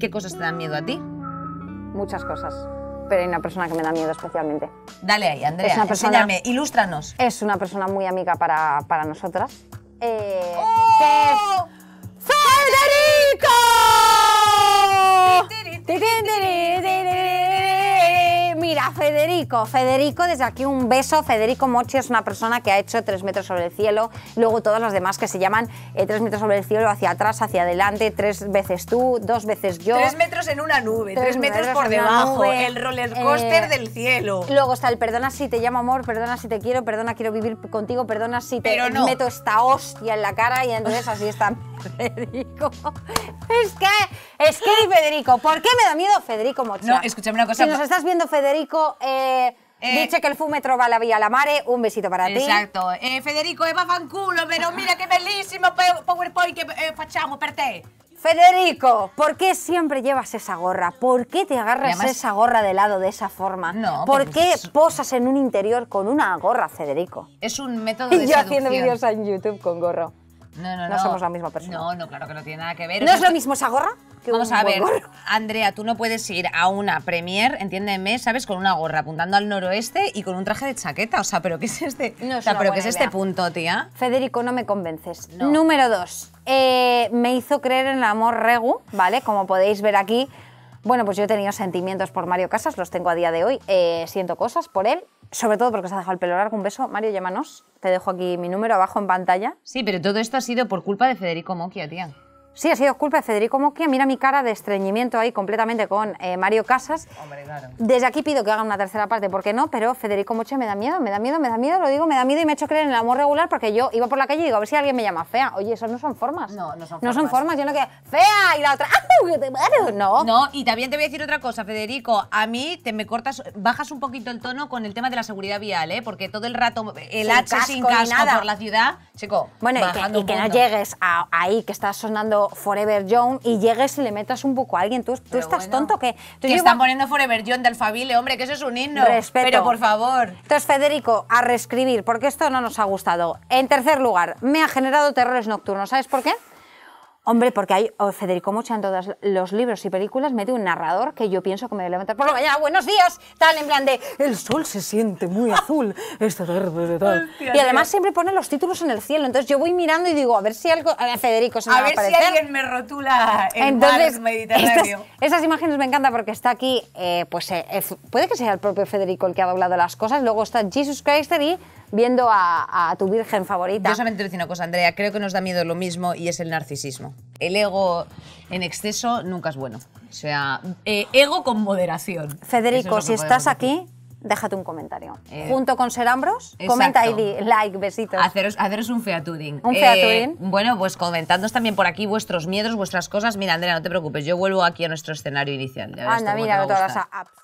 ¿Qué cosas te dan miedo a ti? Muchas cosas. Pero hay una persona que me da miedo especialmente. Dale ahí, Andrea, Es una persona- enséñame, ilústranos. Es una persona muy amiga para, para nosotras. Eh, ¡Oh! Mira, Federico, Federico, desde aquí un beso. Federico Mochi es una persona que ha hecho tres metros sobre el cielo. Luego todas las demás que se llaman eh, tres metros sobre el cielo, hacia atrás, hacia adelante, tres veces tú, dos veces yo. Tres metros en una nube, Tres tres, metros, metros por debajo, nube. el roller coaster Eh, del cielo. Luego está el perdona si te llamo amor, perdona si te quiero, perdona quiero vivir contigo, perdona si te no. meto esta hostia en la cara y entonces así está Federico. Es que, es que Federico, ¿por qué me da miedo Federico Mocha? No, escúchame una cosa. Si nos estás viendo Federico, eh, Eh, dice que el fumetro va a la vía la mare, un besito para ti. Esatto, eh, Federico Eva fanculo, però mira che bellissimo pe- PowerPoint eh, facciamo per te. Federico, ¿por qué siempre llevas esa gorra? ¿Por qué te agarras además- esa gorra de lado de esa forma? No, ¿Por qué es- posas en un interior con una gorra, Federico? Es un método de Y yo haciendo vídeos en YouTube con gorro. No, no, No no. somos la misma persona. No, no, claro que no tiene nada que ver. ¿No es lo mismo esa gorra? que Vamos un a ver, gorro? Andrea, tú no puedes ir a una premier, entiéndeme, ¿sabes? Con una gorra apuntando al noroeste y con un traje de chaqueta. O sea, ¿pero qué es este? No es o sea, ¿pero qué es este punto, tía? Federico, no me convences. No. Número dos, eh, me hizo creer en el amor regu, ¿vale? Como podéis ver aquí. Bueno, pues yo he tenido sentimientos por Mario Casas, los tengo a día de hoy. eh, siento cosas por él, sobre todo porque se ha dejado el pelo largo. Un beso, Mario, llámanos. Te dejo aquí mi número abajo en pantalla. Sí, pero todo esto ha sido por culpa de Federico Mocchia, tía. Sí, ha sido culpa de Federico Mocchia. Mira mi cara de estreñimiento ahí completamente con eh, Mario Casas. Hombre, claro. Desde aquí pido que hagan una tercera parte, ¿por qué no? Pero Federico Moche me da miedo, me da miedo, me da miedo, lo digo, me da miedo y me ha hecho creer en el amor regular porque yo iba por la calle y digo, a ver si alguien me llama fea. Oye, eso no son formas. No, no son No son formas. formas, yo no que fea y la otra, ¡ah! No. No, y también te voy a decir otra cosa, Federico. A mí te me cortas, bajas un poquito el tono con el tema de la seguridad vial, ¿eh? Porque todo el rato el Sin H casco sin casco nada. por la ciudad, chico. Bueno, y que, y no llegues a- ahí que está sonando Forever Young y llegues y le metas un poco a alguien. ¿Tú, estás bueno, tonto? que Que están poniendo Forever John de Alfabile, hombre, que eso es un himno. Respeto. Pero por favor. Entonces, Federico, a reescribir, porque esto no nos ha gustado. En tercer lugar, me ha generado terrores nocturnos. ¿Sabes por qué? Hombre, porque hay oh, Federico Mocha en todos los libros y películas mete un narrador que yo pienso que me voy a levantar por la mañana. Buenos días, tal, en plan de el sol se siente muy azul esta tarde de tal. Hostia, y además siempre pone los títulos en el cielo. Entonces yo voy mirando y digo, a ver si algo a Federico se me A va a ver si aparecer. alguien me rotula el Entonces, Mediterráneo. estas, estas imágenes me encantan porque está aquí, eh, pues eh, eh, puede que sea el propio Federico el que ha doblado las cosas, luego está Jesus Christ y viendo a, a tu virgen favorita. Yo solamente te decir una cosa, Andrea. Creo que nos da miedo lo mismo y es el narcisismo. El ego en exceso nunca es bueno. O sea, eh, ego con moderación. Federico, es si estás decir. aquí, déjate un comentario. Eh, Junto con Serambros, comenta di like, besitos. Haceros, haceros un featuring. Un featuring. bueno, pues comentadnos también por aquí vuestros miedos, vuestras cosas. Mira, Andrea, no te preocupes, yo vuelvo aquí a nuestro escenario inicial. Ya Anda, mira todas las apps.